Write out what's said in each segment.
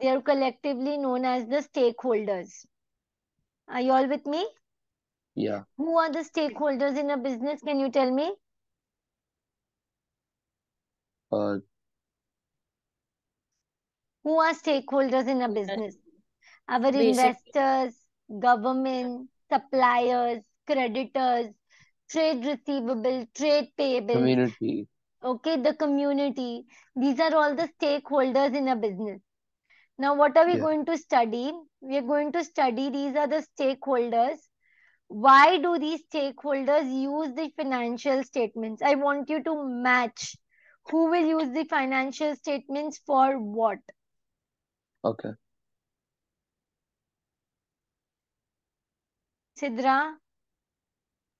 They are collectively known as the stakeholders. Are you all with me? Yeah. Who are the stakeholders in a business? Can you tell me? Uh, Who are stakeholders in a business? Our Basic- investors, government, suppliers, creditors, trade receivable, trade payable. community. okay, the community. These are all the stakeholders in a business. Now, what are we Yeah. going to study? We are going to study these are the stakeholders. Why do these stakeholders use the financial statements? I want you to match who will use the financial statements for what. Okay. Sidra,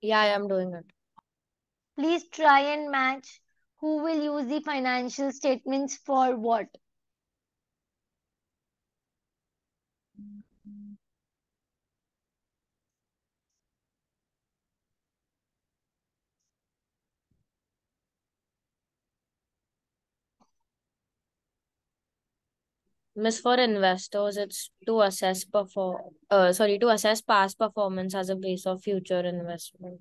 Yeah, I am doing it. please try and match who will use the financial statements for what. Miss, for investors, it's to assess perform, uh, sorry, to assess past performance as a base of future investment.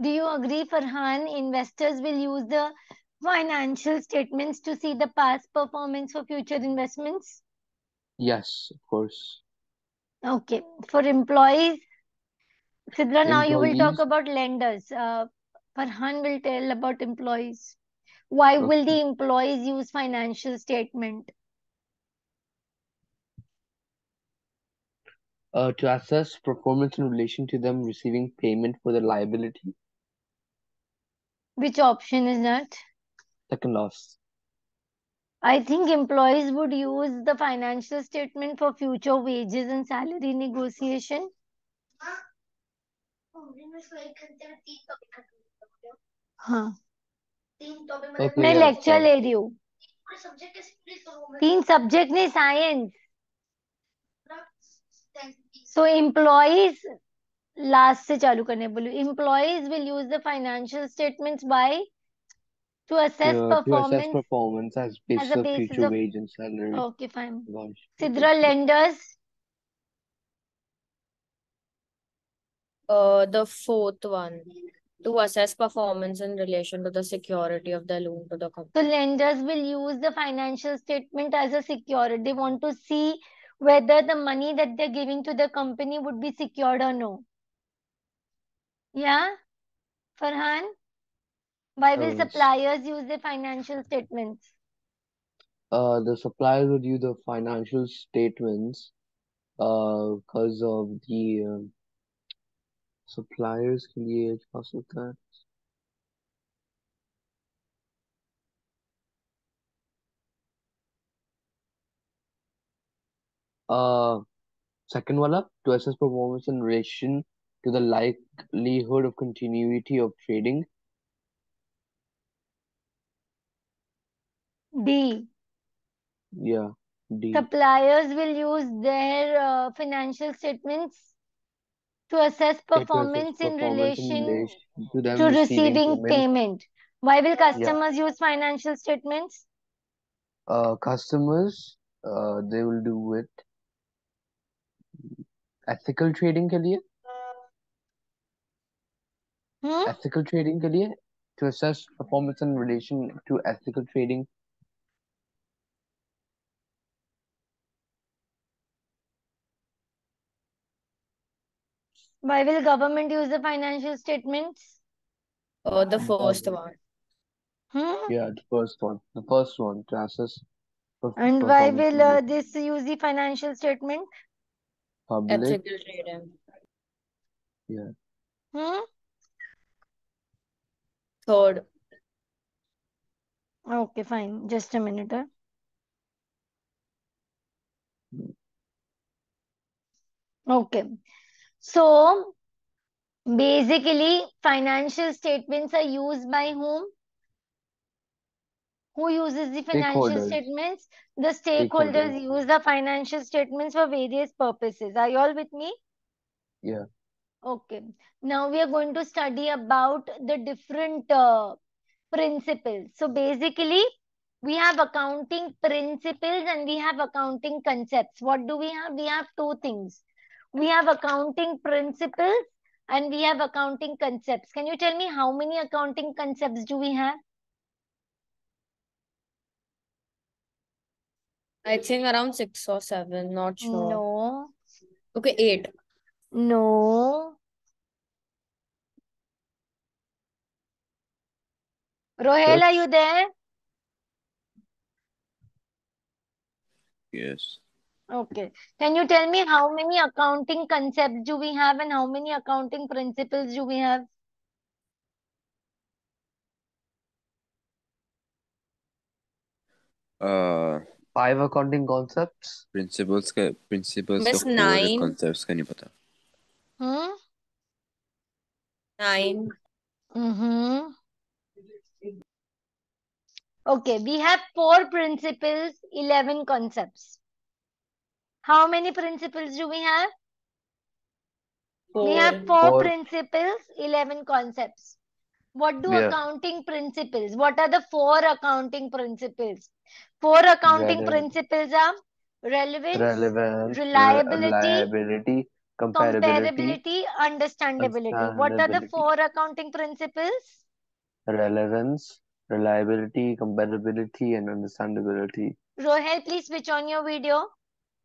Do you agree, Farhan? Investors will use the financial statements to see the past performance for future investments. Yes, of course. Okay. For employees, Sidra, now you will talk about lenders. Uh, Farhan will tell about employees. Why will the employees use financial statement? Uh, to assess performance in relation to them receiving payment for the liability. Which option is that? Second last. I think employees would use the financial statement for future wages and salary negotiation. हाँ Okay, मैं yeah, lecture fine. ले रही हूँ तीन subject नहीं science so employees last से चालू करने बोलू employees will use the financial statements by two assess To, to assess performance performance as as basis a of basis future of wage and salary okay fine negotiation. Sidra lenders Uh, the fourth one, to assess performance in relation to the security of the loan to the So company. lenders will use the financial statement as a security. They want to see whether the money that they're giving to the company would be secured or no. Yeah? Farhan? Why will uh, suppliers use the financial statements? Uh, the suppliers would use the financial statements uh, because of the uh, suppliers can be second wala to assess performance in relation to the likelihood of continuity of trading D. yeah D Suppliers will use their uh, financial statements to assess Yeah, to assess performance in performance in relation relation to to receiving receiving payment payment. Why will customers use financial statements? uh, customers uh, they will do it ethical trading के लिए Hmm? ethical trading के लिए to assess performance in relation to ethical trading Why will government use the financial statements? Uh, the first Government. one. Hmm? yeah the first one the first one to assess per- And why performance in will uh, relation this use the financial statement? Public Ethical trading. yeah Hmm? Third, Okay, fine. Just a minute. huh? Okay. So basically, financial statements are used by whom? Who uses the financial statements? The stakeholders Stakeholders. use the financial statements for various purposes. Are you all with me? yeah Okay. Now we are going to study about the different uh, principles. So basically, We have accounting principles and we have accounting concepts. What do we have? We have two things. We have accounting principles and we have accounting concepts. Can you tell me how many accounting concepts do we have? I think around six or seven, not sure. No. Okay, eight. No. Rohel, are you there? Yes. Okay. Can you tell me how many accounting concepts do we have and how many accounting principles do we have? Uh, five accounting concepts principles के principles बस nine concepts का नहीं पता हम्म nine hmm okay we have four principles eleven concepts how many principles do we have we have four principles eleven concepts What do Yeah. accounting principles? What are the four accounting principles? Four accounting Rele- principles are relevance, Relevance, re- reliability, reliability, comparability, comparability, understandability. What are the four accounting principles? relevance, reliability, comparability, and understandability. Rohel, please switch on your video.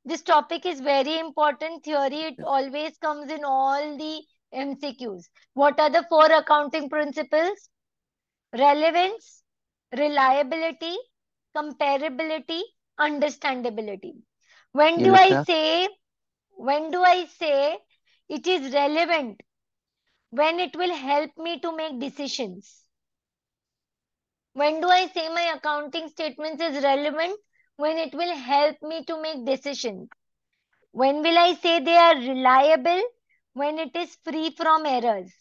This topic is very important. Theory, it always comes in all the MCQs. What are the four accounting principles? Relevance, reliability, comparability, understandability. When do I Yelitha? say, when do I say it is relevant? When it will help me to make decisions. When do I say my accounting statements is relevant? When it will help me to make decisions. When will I say they are reliable? When it is free from errors.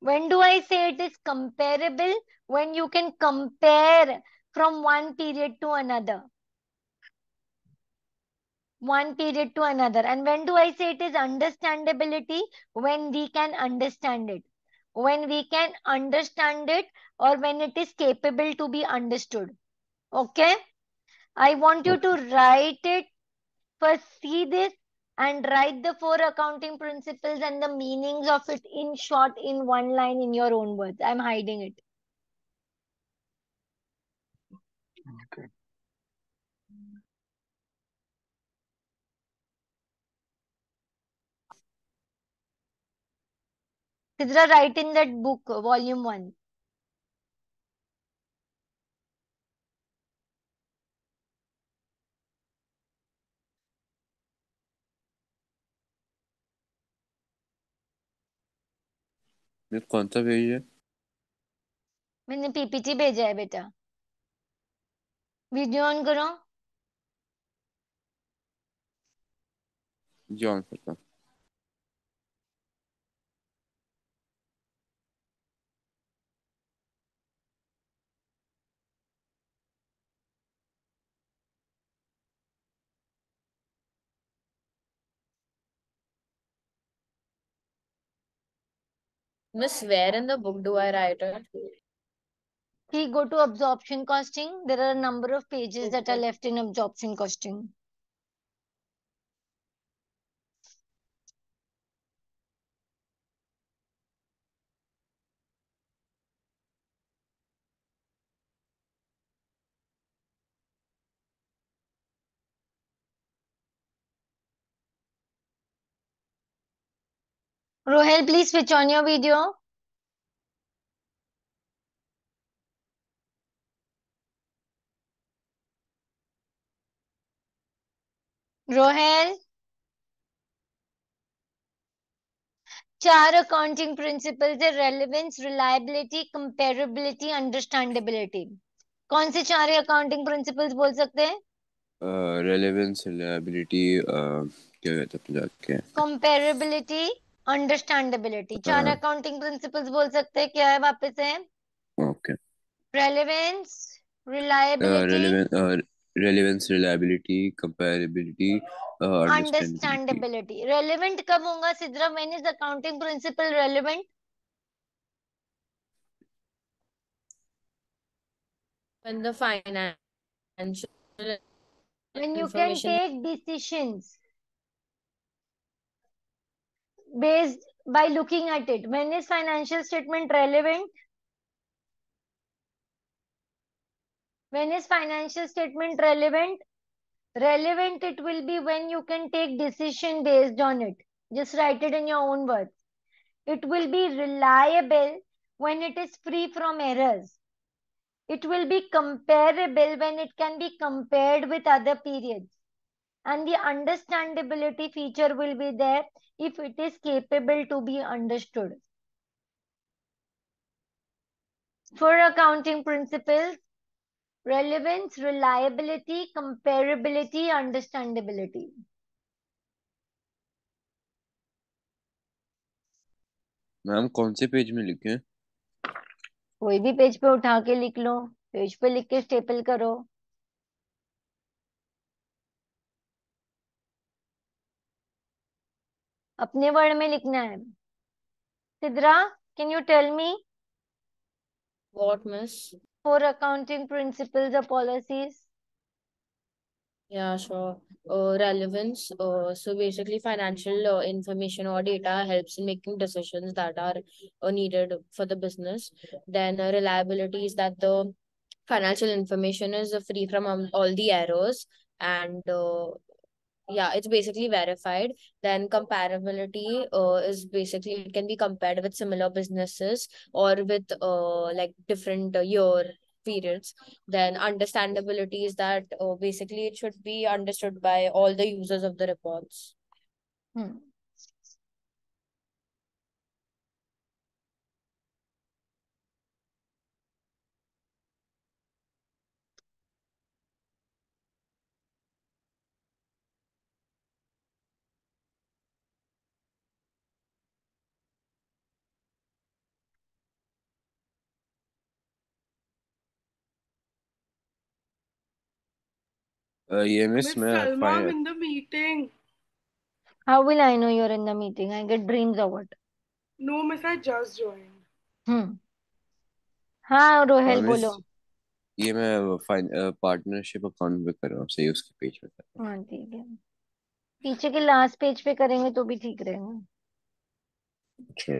When do I say it is comparable? When you can compare from one period to another. One period to another. And when do I say it is understandability? When we can understand it. When we can understand it or when it is capable to be understood. Okay? I want you to write it. First, see this and write the four accounting principles and the meanings of it in short in one line in your own words. I'm hiding it. Okay. Sidra, write in that book, volume one. ये कौन सा page है? मैंने PPT भेजा है बेटा video on करो जी on करता हूँ. Miss, where in the book do I write it? He go to absorption costing. There are a number of pages that are left in absorption costing. Rohel, please switch on your video. Rohel. चार accounting principles है relevance reliability comparability understandability कौन से चार accounting principles बोल सकते हैं relevance reliability क्या कहते हैं कंपेरेबिलिटी अंडरस्टैंडेबिलिटी चार। अकाउंटिंग प्रिंसिपल्स बोल सकते हैं क्या है वापस है okay relevance reliability relevance reliability comparability understandability relevant कब होगा Sidra when is accounting principle relevant when the financial when you can take decisions. Based by looking at it. When is financial statement relevant? When is financial statement relevant? Relevant it will be when you can take decision based on it. Just write it in your own words. It will be reliable when it is free from errors. It will be comparable when it can be compared with other periods. And the understandability feature will be there if it is capable to be understood. For accounting principles, relevance, reliability, comparability, understandability. Ma'am कौन से page में लिखे कोई भी page पे उठा के लिख लो पेज पे लिख के स्टेपल करो अपने वर्ड में लिखना है Sidra can you tell me what miss four accounting principles or policies yeah sure uh, relevance uh, so basically financial uh, information or data helps in making decisions that are uh, needed for the business then uh, reliability is that the financial information is uh, free from um, all the errors and uh, yeah it's basically verified. Then comparability uh, is basically it can be compared with similar businesses or with uh, like different uh, year periods. Then understandability is that uh, basically it should be understood by all the users of the reports. Hmm. Uh, ये Miss miss मैं Salma, I'm in the meeting. how will i know you're in the meeting i get dreams or what No, Miss, I just joined. hmm हाँ Rohel miss बोलो ये मैं fine partnership account पे कर रहा हूँ सही उसके पेज पे कर रहा हाँ ठीक है पीछे के लास्ट पेज पे करेंगे तो भी ठीक रहेगा हूँ अच्छा